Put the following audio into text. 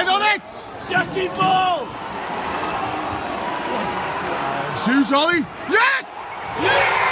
Head on it! Jackie ball! Shoes, Ollie. Yes! Yeah!